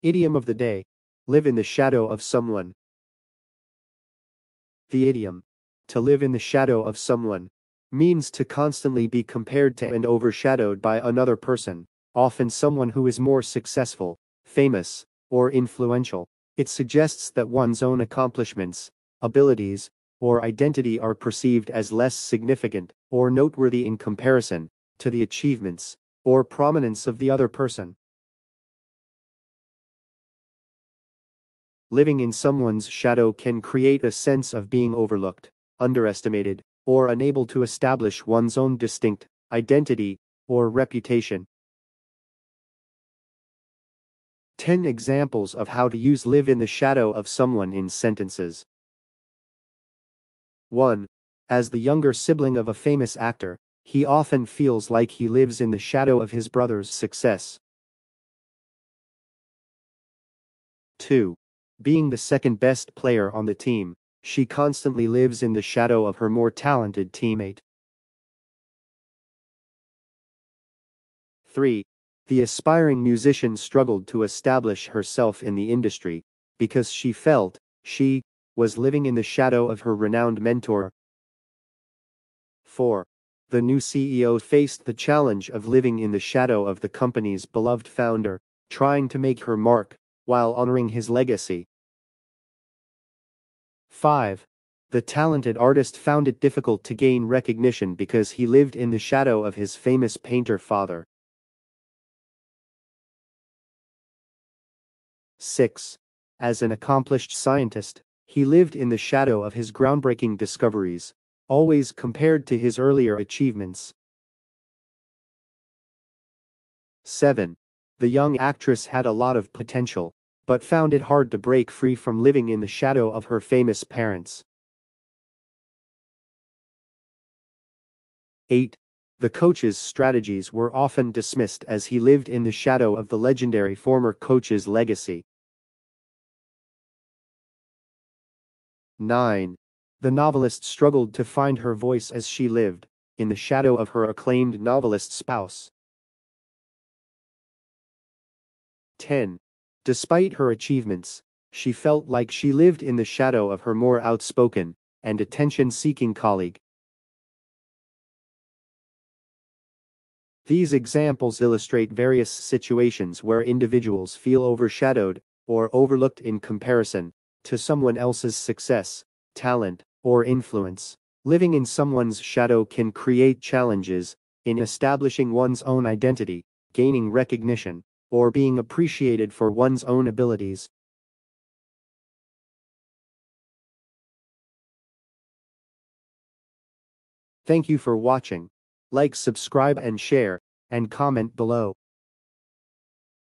Idiom of the day. Live in the shadow of someone. The idiom. To live in the shadow of someone. Means to constantly be compared to and overshadowed by another person, often someone who is more successful, famous, or influential. It suggests that one's own accomplishments, abilities, or identity are perceived as less significant or noteworthy in comparison to the achievements or prominence of the other person. Living in someone's shadow can create a sense of being overlooked, underestimated, or unable to establish one's own distinct identity or reputation. 10 examples of how to use live in the shadow of someone in sentences. 1. As the younger sibling of a famous actor, he often feels like he lives in the shadow of his brother's success. 2. Being the second best player on the team, she constantly lives in the shadow of her more talented teammate. 3. The aspiring musician struggled to establish herself in the industry because she felt she was living in the shadow of her renowned mentor. 4. The new CEO faced the challenge of living in the shadow of the company's beloved founder, trying to make her mark while honoring his legacy. 5. The talented artist found it difficult to gain recognition because he lived in the shadow of his famous painter father. 6. As an accomplished scientist, he lived in the shadow of his groundbreaking discoveries, always compared to his earlier achievements. 7. The young actress had a lot of potential, but found it hard to break free from living in the shadow of her famous parents. 8. The coach's strategies were often dismissed as he lived in the shadow of the legendary former coach's legacy. 9. The novelist struggled to find her voice as she lived, in the shadow of her acclaimed novelist spouse. 10. Despite her achievements, she felt like she lived in the shadow of her more outspoken and attention-seeking colleague. These examples illustrate various situations where individuals feel overshadowed or overlooked in comparison to someone else's success, talent, or influence. Living in someone's shadow can create challenges in establishing one's own identity, gaining recognition, or being appreciated for one's own abilities. Thank you for watching. Like, subscribe and share, and comment below.